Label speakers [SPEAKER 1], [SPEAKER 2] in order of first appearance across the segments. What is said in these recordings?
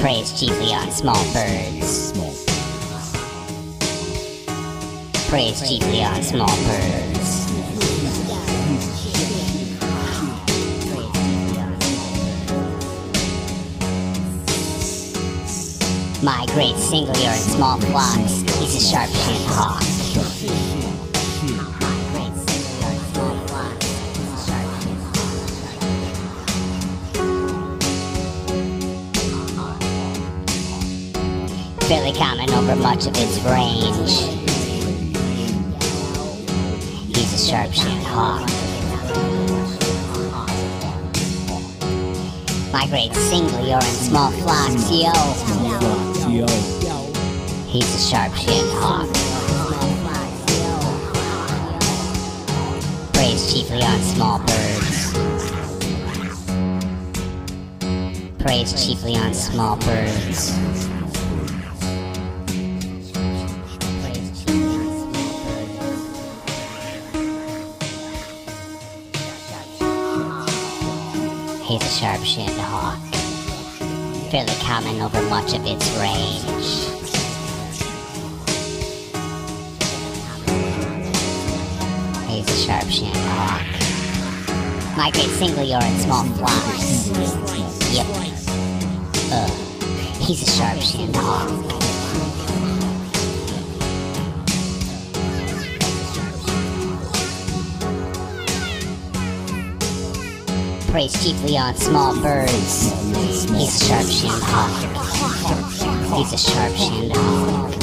[SPEAKER 1] Preys chiefly on small birds. Preys chiefly on small birds. Migrates singly or in small flocks. He's a sharp-shinned hawk. Fairly common over much of its range. He's a sharp-shinned hawk. Migrates singly or in small flocks, yo. He's a sharp-shinned hawk. Preys chiefly on small birds. Preys chiefly on small birds. He's a sharp-shinned hawk, fairly common over much of its range. He's a sharp-shinned hawk. Migrates singly or in small flocks. Yep. Uh, he's a sharp-shinned hawk. Preys chiefly on small birds. He's a sharp-shinned hawk. He's a sharp-shinned hawk.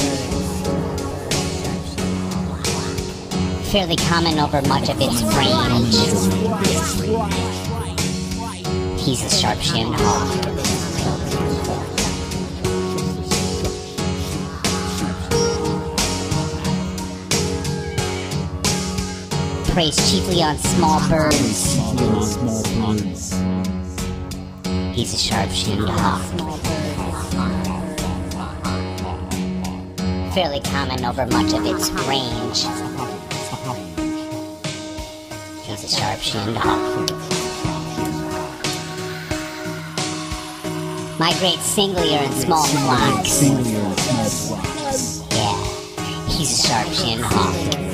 [SPEAKER 1] Fairly common over much of its range. He's a sharp-shinned hawk. Preys chiefly on small birds. He's a sharp-shinned hawk. Fairly common over much of its range. He's a. Migrates singly or in small flocks. Yeah, he's a sharp-shinned hawk.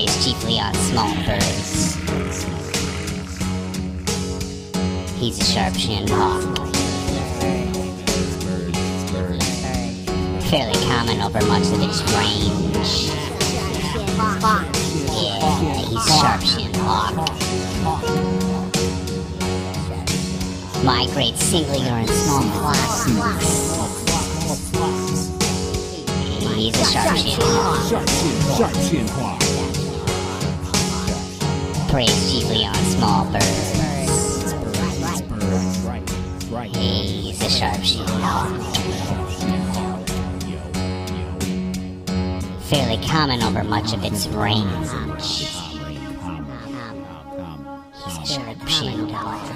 [SPEAKER 1] Preys chiefly on small birds. He's a sharp-shinned hawk. Fairly common over much of its range. Yeah, he's a sharp-shinned hawk. Migrates singly or in small flocks. He's a sharp-shinned hawk. Preys chiefly on small birds. He's a sharp-shinned. Fairly common over much of its range. He's a sharp-shinned hawk.